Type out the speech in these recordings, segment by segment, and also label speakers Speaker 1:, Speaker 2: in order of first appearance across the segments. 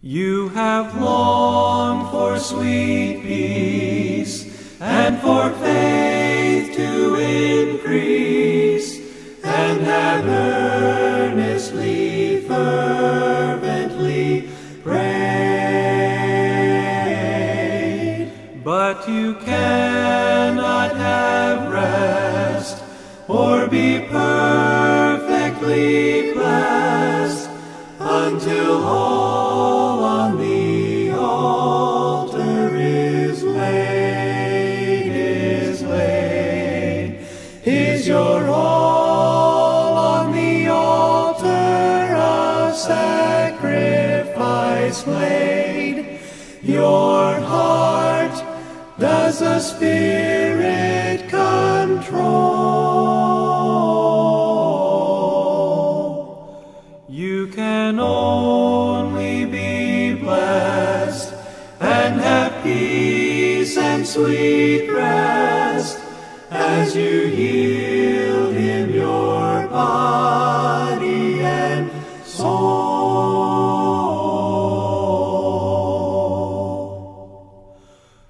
Speaker 1: You have longed for sweet peace and for faith to increase, and have earnestly, fervently prayed. But you cannot have rest or be perfectly Is your all on the altar of sacrifice laid? Your heart does the Spirit control. You can only be blessed and have peace and sweet rest as you yield Him your body and soul.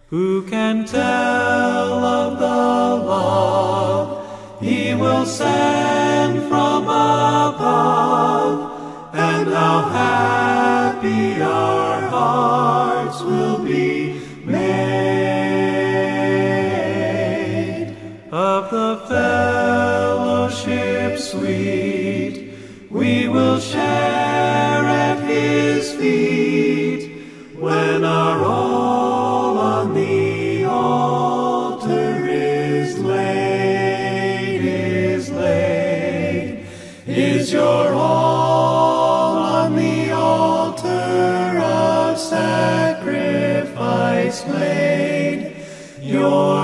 Speaker 1: Who can tell of the love He will send fellowship sweet we will share at His feet when our all on the altar is laid, is laid. Is your all on the altar of sacrifice laid? Your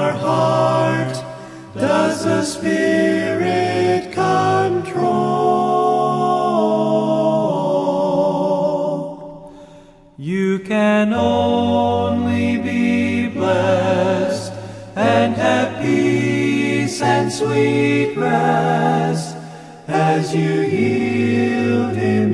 Speaker 1: Spirit control. You can only be blessed and have peace and sweet rest as you yield Him